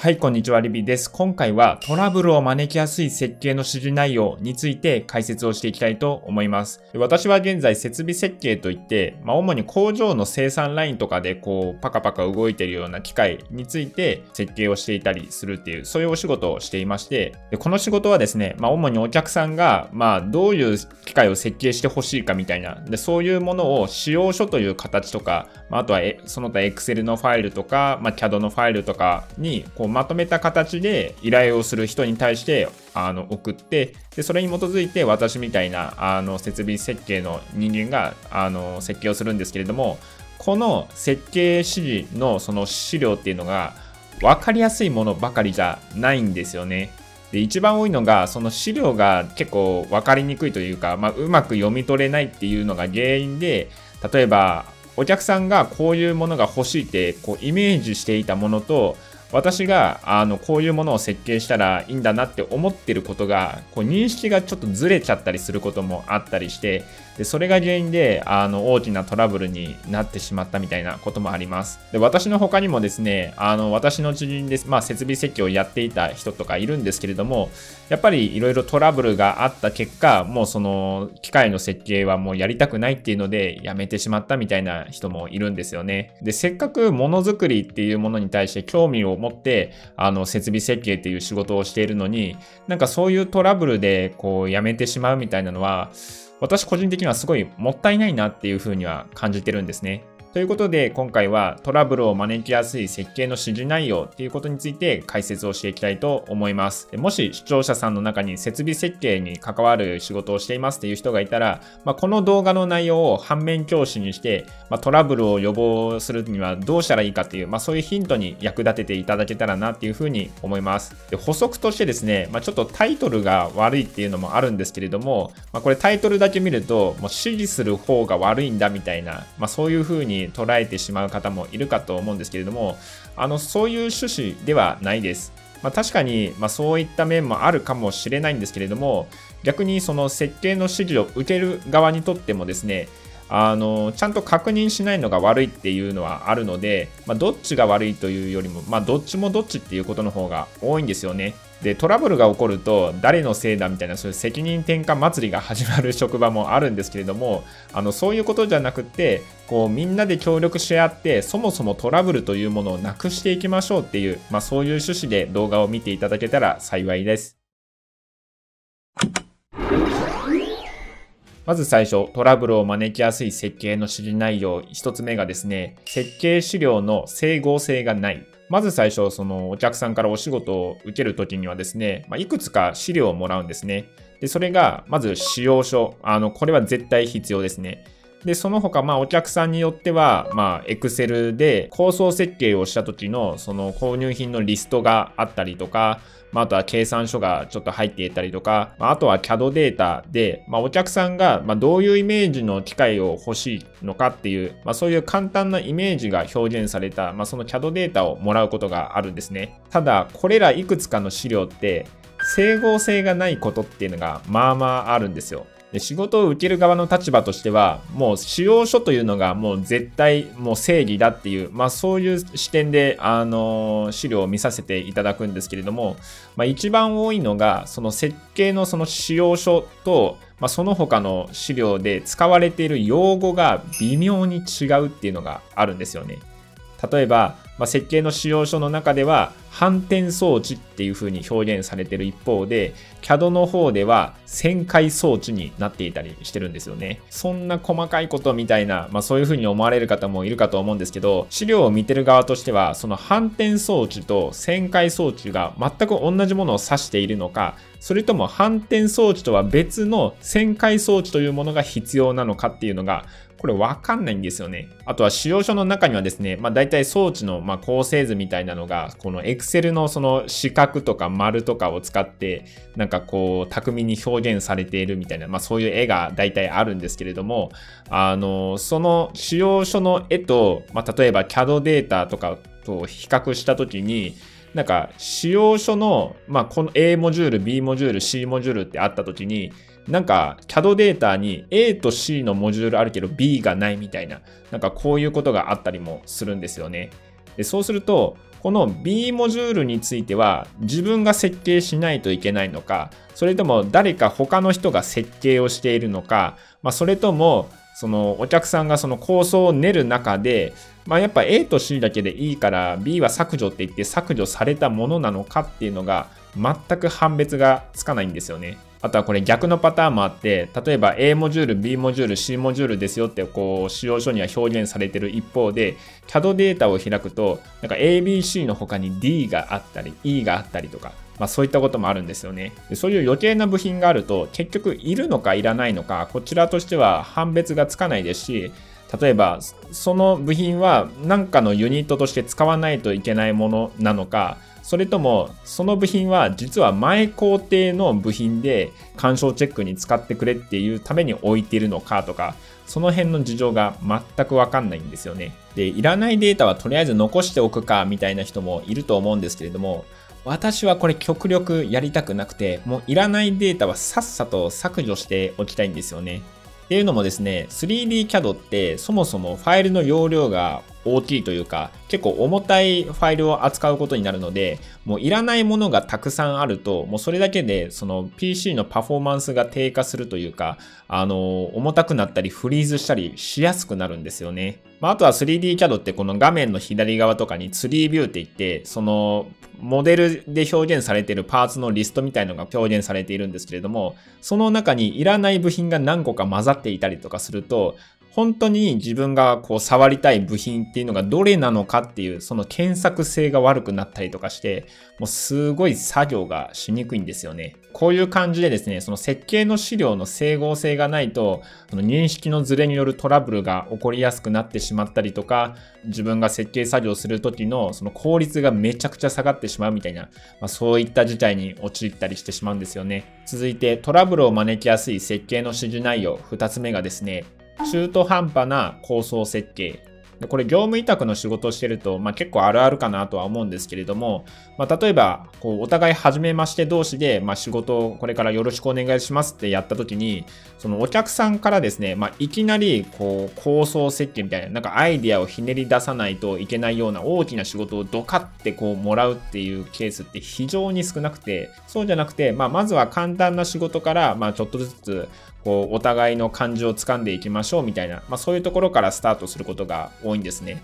はい、こんにちは、リビです。今回はトラブルを招きやすい設計の指示内容について解説をしていきたいと思います。私は現在設備設計といって、まあ、主に工場の生産ラインとかでこうパカパカ動いているような機械について設計をしていたりするっていう、そういうお仕事をしていまして、でこの仕事はですね、まあ、主にお客さんが、まあ、どういう機械を設計してほしいかみたいな、でそういうものを使用書という形とか、まあ、あとはその他 Excel のファイルとか、まあ、CAD のファイルとかにこうまとめた形で依頼をする人に対してあの送ってでそれに基づいて私みたいなあの設備設計の人間があの設計をするんですけれどもこの設計指示のその資料っていうのが分かりやすいものばかりじゃないんですよね。で一番多いのがその資料が結構分かりにくいというか、まあ、うまく読み取れないっていうのが原因で例えばお客さんがこういうものが欲しいってこうイメージしていたものと私があのこういうものを設計したらいいんだなって思ってることがこう認識がちょっとずれちゃったりすることもあったりしてでそれが原因であの大きなトラブルになってしまったみたいなこともあります。で私の他にもですねあの私の知人です、まあ、設備設計をやっていた人とかいるんですけれどもやっぱりいろいろトラブルがあった結果もうその機械の設計はもうやりたくないっていうのでやめてしまったみたいな人もいるんですよね。でせっかくものづくりっていうものに対して興味を持ってあの設備設計っていう仕事をしているのになんかそういうトラブルでこうやめてしまうみたいなのは私個人的にはすごいもったいないなっていうふうには感じてるんですね。ということで今回はトラブルを招きやすい設計の指示内容っていうことについて解説をしていきたいと思います。もし視聴者さんの中に設備設計に関わる仕事をしていますっていう人がいたら、まあ、この動画の内容を反面教師にして、まあ、トラブルを予防するにはどうしたらいいかっていう、まあ、そういうヒントに役立てていただけたらなっていうふうに思います。で補足としてですね、まあ、ちょっとタイトルが悪いっていうのもあるんですけれども、まあ、これタイトルだけ見るともう指示する方が悪いんだみたいな、まあ、そういうふうに捉えてしまう方もいるかと思うんですけれども、あのそういう趣旨ではないです。まあ、確かに、まあ、そういった面もあるかもしれないんですけれども、逆にその設計の指示を受ける側にとってもですね、あのちゃんと確認しないのが悪いっていうのはあるので、まあ、どっちが悪いというよりも、まあ、どっちもどっちっていうことの方が多いんですよね。でトラブルが起こると誰のせいだみたいなそういう責任転嫁祭りが始まる職場もあるんですけれどもあのそういうことじゃなくてこうみんなで協力し合ってそもそもトラブルというものをなくしていきましょうっていう、まあ、そういう趣旨で動画を見ていただけたら幸いです。まず最初、トラブルを招きやすい設計の指示内容、一つ目がですね、設計資料の整合性がない。まず最初、そのお客さんからお仕事を受けるときにはですね、まあ、いくつか資料をもらうんですね。で、それが、まず使用書。あの、これは絶対必要ですね。で、その他、まあ、お客さんによっては、まあ、Excel で構想設計をした時の、その購入品のリストがあったりとか、まあ、あとは計算書がちょっと入っていたりとか、まあ、あとは CAD データで、まあ、お客さんが、まどういうイメージの機械を欲しいのかっていう、まあ、そういう簡単なイメージが表現された、まあ、その CAD データをもらうことがあるんですね。ただ、これらいくつかの資料って、整合性がないことっていうのがまあまああるんですよ。で仕事を受ける側の立場としては、もう使用書というのがもう絶対もう正義だっていう、まあそういう視点で、あの資料を見させていただくんですけれども、まあ一番多いのが、その設計のその使用書と、まあその他の資料で使われている用語が微妙に違うっていうのがあるんですよね。例えば、まあ、設計の使用書の中では反転装置っていう風に表現されてる一方で CAD の方では旋回装置になっていたりしてるんですよね。そんな細かいことみたいな、まあ、そういう風に思われる方もいるかと思うんですけど資料を見てる側としてはその反転装置と旋回装置が全く同じものを指しているのかそれとも反転装置とは別の旋回装置というものが必要なのかっていうのがこれわかんないんですよね。あとは使用書の中にはですね、まあ大体装置のま構成図みたいなのが、この Excel のその四角とか丸とかを使って、なんかこう巧みに表現されているみたいな、まあそういう絵が大体あるんですけれども、あの、その使用書の絵と、まあ例えば CAD データとかと比較したときに、なんか使用書の、まあ、この A モジュール、B モジュール、C モジュールってあったときに、なんか CAD データに A と C のモジュールあるけど B がないみたいな、なんかこういうことがあったりもするんですよね。でそうすると、この B モジュールについては自分が設計しないといけないのか、それとも誰か他の人が設計をしているのか、まあ、それともそのお客さんがその構想を練る中で、まあ、やっぱ A と C だけでいいから B は削除って言って削除されたものなのかっていうのが全く判別がつかないんですよね。あとはこれ逆のパターンもあって、例えば A モジュール、B モジュール、C モジュールですよってこう使用書には表現されてる一方で、CAD データを開くと、なんか ABC の他に D があったり、E があったりとか、まあそういったこともあるんですよね。でそういう余計な部品があると、結局いるのかいらないのか、こちらとしては判別がつかないですし、例えばその部品は何かのユニットとして使わないといけないものなのか、それともその部品は実は前工程の部品で干渉チェックに使ってくれっていうために置いているのかとかその辺の事情が全くわかんないんですよね。で、いらないデータはとりあえず残しておくかみたいな人もいると思うんですけれども私はこれ極力やりたくなくてもういらないデータはさっさと削除しておきたいんですよね。っていうのもですね、3D CAD ってそもそもファイルの容量が大きいというか、結構重たいファイルを扱うことになるので、もういらないものがたくさんあると、もうそれだけでその PC のパフォーマンスが低下するというか、あの、重たくなったりフリーズしたりしやすくなるんですよね。まあ、あとは 3D CAD ってこの画面の左側とかにツリービューって言って、そのモデルで表現されているパーツのリストみたいのが表現されているんですけれども、その中にいらない部品が何個か混ざっていたりとかすると、本当に自分がこう触りたい部品っていうのがどれなのかっていうその検索性が悪くなったりとかしてもうすごい作業がしにくいんですよね。こういう感じでですね、その設計の資料の整合性がないと、その認識のズレによるトラブルが起こりやすくなってしまったりとか、自分が設計作業する時のその効率がめちゃくちゃ下がってしまうみたいな、まあ、そういった事態に陥ったりしてしまうんですよね。続いてトラブルを招きやすい設計の指示内容2つ目がですね、中途半端な構想設計。これ業務委託の仕事をしてると、まあ、結構あるあるかなとは思うんですけれども、まあ、例えばこうお互い初めまして同士で、まあ、仕事をこれからよろしくお願いしますってやった時にそのお客さんからですね、まあ、いきなりこう構想設計みたいななんかアイデアをひねり出さないといけないような大きな仕事をドカってこうもらうっていうケースって非常に少なくてそうじゃなくて、まあ、まずは簡単な仕事から、まあ、ちょっとずつこうお互いの感じをつかんでいきましょうみたいな、まあ、そういうところからスタートすることが多いんですね。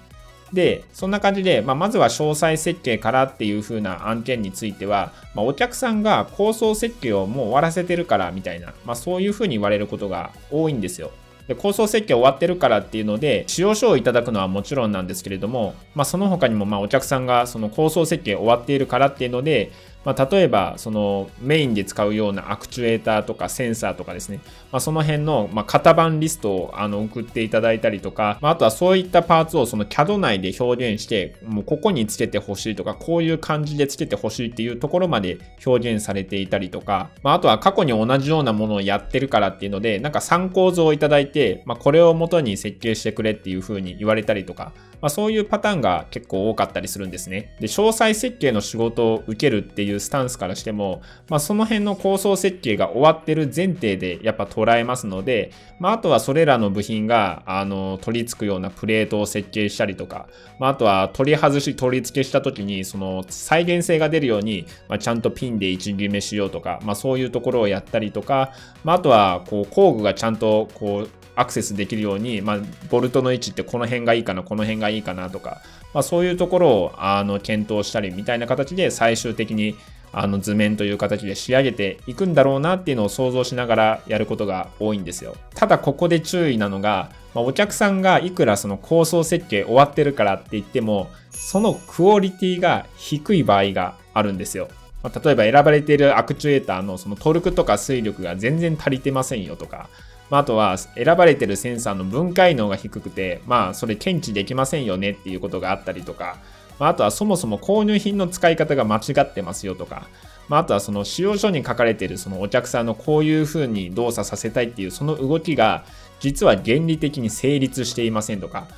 で、そんな感じで、まあ、まずは詳細設計からっていう風な案件については、まあ、お客さんが構想設計をもう終わらせてるからみたいな、まあ、そういう風に言われることが多いんですよ。で構想設計終わってるからっていうので、使用書をいただくのはもちろんなんですけれども、まあ、その他にもまあお客さんがその構想設計終わっているからっていうので、まあ、例えばそのメインで使うようなアクチュエーターとかセンサーとかですね、まあ、その辺のま型番リストをあの送っていただいたりとか、まあ、とはそういったパーツをその CAD 内で表現して、もうここにつけてほしいとか、こういう感じでつけてほしいっていうところまで表現されていたりとか、まあ、とは過去に同じようなものをやってるからっていうので、なんか参考図をいただいて、ま、これを元に設計してくれっていう風に言われたりとか、ま、そういうパターンが結構多かったりするんですね。で、詳細設計の仕事を受けるっていうスタンスからしても、まあ、その辺の構想設計が終わってる前提でやっぱ捉えますので、まあ、あとはそれらの部品が、あの、取り付くようなプレートを設計したりとか、まあ、あとは取り外し取り付けした時に、その再現性が出るように、まあ、ちゃんとピンで位置決めしようとか、まあ、そういうところをやったりとか、まあ、あとは、こう、工具がちゃんと、こう、アクセスできるように、まあ、ボルトの位置ってこの辺がいいかな、この辺がいいかなとか、まあ、そういうところをあの検討したりみたいな形で最終的にあの図面という形で仕上げていくんだろうなっていうのを想像しながらやることが多いんですよ。ただここで注意なのが、まあ、お客さんがいくらその構想設計終わってるからって言っても、そのクオリティが低い場合があるんですよ。例えば選ばれているアクチュエーターのそのトルクとか水力が全然足りてませんよとか、まあ、あとは選ばれてるセンサーの分解能が低くて、まあ、それ検知できませんよねっていうことがあったりとか、まあ、あとはそもそも購入品の使い方が間違ってますよとか、まあ、あとはその使用書に書かれてるそのお客さんのこういう風に動作させたいっていうその動きが実は原理的に成立していませんとか、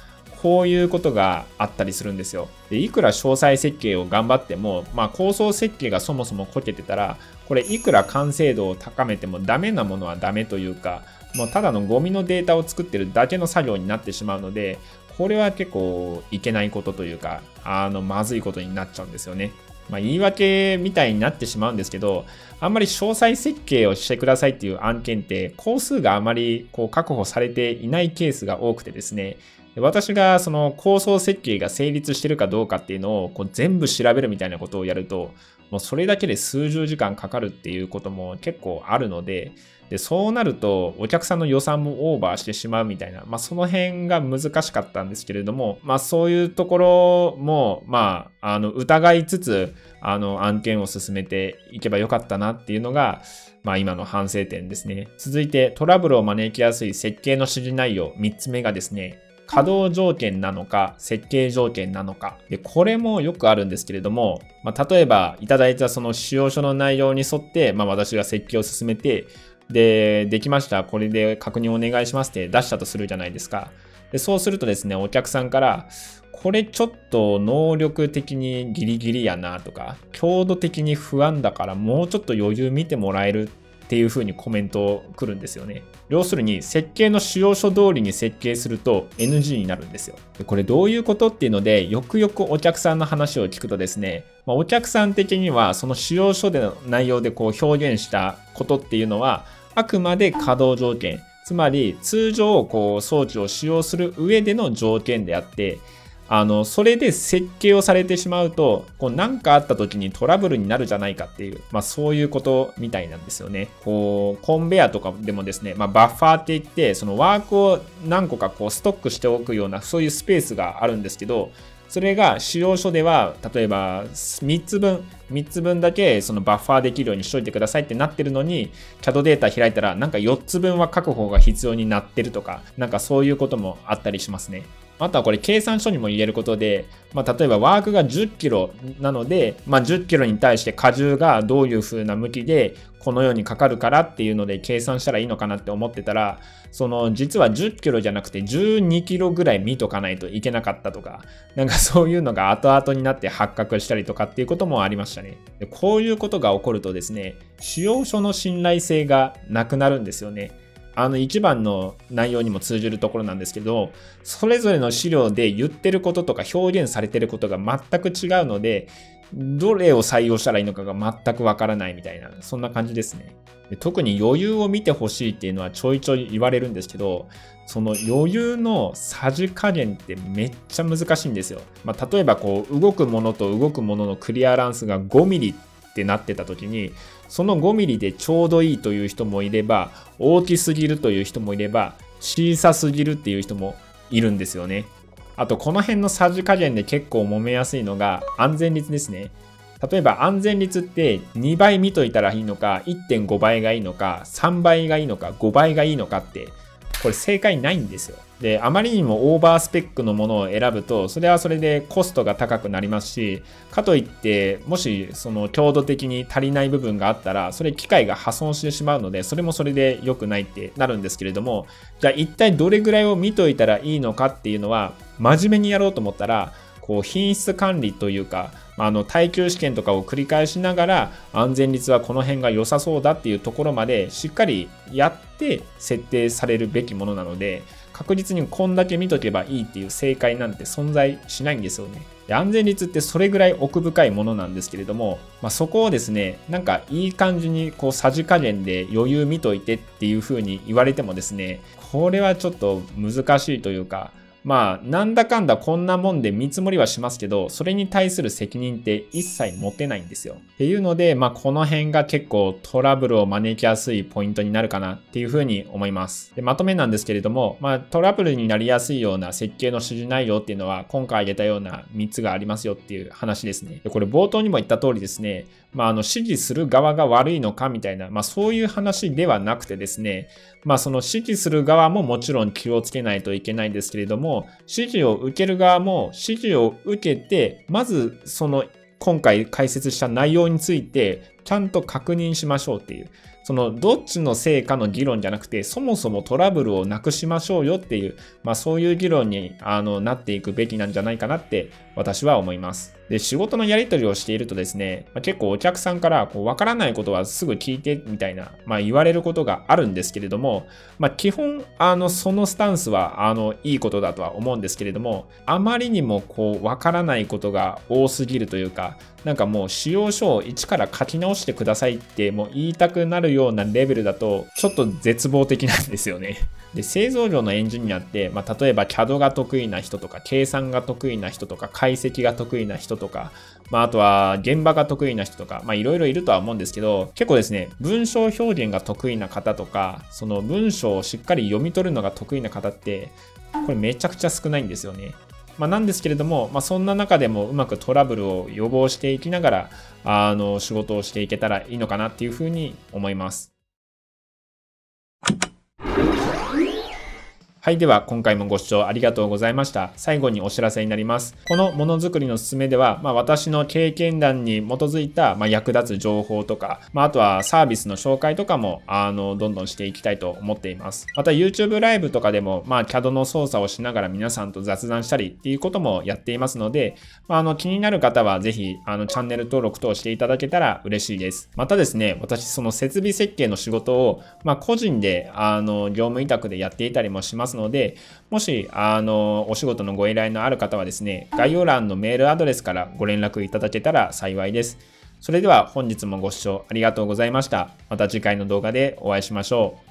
こういうことがあったりするんですよ。で、いくら詳細設計を頑張っても、まあ構想設計がそもそもこけてたら、これいくら完成度を高めてもダメなものはダメというか、もうただのゴミのデータを作ってるだけの作業になってしまうので、これは結構いけないことというか、あの、まずいことになっちゃうんですよね。まあ、言い訳みたいになってしまうんですけど、あんまり詳細設計をしてくださいっていう案件って、工数があまりこう確保されていないケースが多くてですね、私がその構想設計が成立してるかどうかっていうのをこう全部調べるみたいなことをやると、もうそれだけで数十時間かかるっていうことも結構あるので、で、そうなるとお客さんの予算もオーバーしてしまうみたいな、まあその辺が難しかったんですけれども、まあそういうところも、まあ、あの、疑いつつ、あの、案件を進めていけばよかったなっていうのが、まあ今の反省点ですね。続いてトラブルを招きやすい設計の指示内容3つ目がですね、稼働条件なのか、設計条件なのか。で、これもよくあるんですけれども、まあ、例えばいただいたその使用書の内容に沿って、まあ、私が設計を進めて、で、できました。これで確認お願いしますって出したとするじゃないですか。で、そうするとですね、お客さんから、これちょっと能力的にギリギリやなとか、強度的に不安だからもうちょっと余裕見てもらえるっていう風にコメント来るんですよね。要するに設計の使用書通りに設計すると NG になるんですよ。でこれどういうことっていうので、よくよくお客さんの話を聞くとですね、まあ、お客さん的にはその使用書での内容でこう表現したことっていうのは、あくまで稼働条件、つまり通常こう装置を使用する上での条件であって、あの、それで設計をされてしまうと、こう、なんかあった時にトラブルになるじゃないかっていう、まあそういうことみたいなんですよね。こう、コンベアとかでもですね、まあバッファーって言って、そのワークを何個かこうストックしておくような、そういうスペースがあるんですけど、それが使用書では、例えば3つ分、3つ分だけそのバッファーできるようにしといてくださいってなってるのに、CAD データ開いたらなんか4つ分は確保が必要になってるとか、なんかそういうこともあったりしますね。あとはこれ計算書にも言えることで、まあ、例えばワークが10キロなので、まあ、10キロに対して荷重がどういう風な向きでこのようにかかるからっていうので計算したらいいのかなって思ってたら、その実は10キロじゃなくて12キロぐらい見とかないといけなかったとか、なんかそういうのが後々になって発覚したりとかっていうこともありましたね。でこういうことが起こるとですね、使用書の信頼性がなくなるんですよね。あの1番の内容にも通じるところなんですけど、それぞれの資料で言ってることとか表現されてることが全く違うので、どれを採用したらいいのかが全くわからないみたいな、そんな感じですね。で特に余裕を見てほしいっていうのはちょいちょい言われるんですけど、その余裕のさじ加減ってめっちゃ難しいんですよ。まあ、例えばこう動くものと動くもののクリアランスが5ミリってなってた時に、その5ミリでちょうどいいという人もいれば、大きすぎるという人もいれば、小さすぎるっていう人もいるんですよね。あと、この辺のさじ加減で結構揉めやすいのが安全率ですね。例えば安全率って2倍見といたらいいのか、1.5倍がいいのか、3倍がいいのか、5倍がいいのかって、これ正解ないんですよ。で、あまりにもオーバースペックのものを選ぶと、それはそれでコストが高くなりますし、かといって、もしその強度的に足りない部分があったら、それ機械が破損してしまうので、それもそれで良くないってなるんですけれども、じゃあ一体どれぐらいを見といたらいいのかっていうのは、真面目にやろうと思ったら、こう品質管理というか、あの耐久試験とかを繰り返しながら安全率はこの辺が良さそうだっていうところまでしっかりやって設定されるべきものなので確実にこんだけ見とけばいいっていう正解なんて存在しないんですよね。で安全率ってそれぐらい奥深いものなんですけれども、まあ、そこをですね、なんかいい感じにこうさじ加減で余裕見といてっていう風に言われてもですね、これはちょっと難しいというか、まあ、なんだかんだこんなもんで見積もりはしますけど、それに対する責任って一切持てないんですよ。っていうので、まあ、この辺が結構トラブルを招きやすいポイントになるかなっていうふうに思います。でまとめなんですけれども、まあ、トラブルになりやすいような設計の指示内容っていうのは、今回挙げたような3つがありますよっていう話ですね。でこれ冒頭にも言った通りですね、まあ、あの指示する側が悪いのかみたいな、まあ、そういう話ではなくてですね、まあ、その指示する側ももちろん気をつけないといけないんですけれども、指示を受ける側も指示を受けて、まずその今回解説した内容についてちゃんと確認しましょうっていう。そのどっちの成果の議論じゃなくて、そもそもトラブルをなくしましょうよっていう、まあそういう議論にあのなっていくべきなんじゃないかなって私は思います。で、仕事のやり取りをしているとですね、まあ、結構お客さんからこうわからないことはすぐ聞いてみたいな、まあ、言われることがあるんですけれども、まあ、基本、あの、そのスタンスは、あの、いいことだとは思うんですけれども、あまりにもこう、わからないことが多すぎるというか、なんかもう使用書を一から書き直してくださいってもう言いたくなるようなレベルだと、ちょっと絶望的なんですよね。で、製造業のエンジニアって、まあ、例えば CAD が得意な人とか、計算が得意な人とか、解析が得意な人とか、まあ、あとは現場が得意な人とか、まあ、いろいろいるとは思うんですけど、結構ですね、文章表現が得意な方とか、その文章をしっかり読み取るのが得意な方って、これめちゃくちゃ少ないんですよね。まあ、なんですけれども、まあ、そんな中でもうまくトラブルを予防していきながら、あの、仕事をしていけたらいいのかなっていうふうに思います。はい。では、今回もご視聴ありがとうございました。最後にお知らせになります。このものづくりのすすめでは、まあ、私の経験談に基づいた、まあ、役立つ情報とか、まあ、あとはサービスの紹介とかも、あの、どんどんしていきたいと思っています。また、YouTube ライブとかでも、まあ、CAD の操作をしながら皆さんと雑談したりっていうこともやっていますので、まあ、あの、気になる方はぜひ、あの、チャンネル登録等していただけたら嬉しいです。またですね、私、その設備設計の仕事を、まあ、個人で、あの、業務委託でやっていたりもしますので、もし、あの、お仕事のご依頼のある方はですね、概要欄のメールアドレスからご連絡いただけたら幸いです。それでは本日もご視聴ありがとうございました。また次回の動画でお会いしましょう。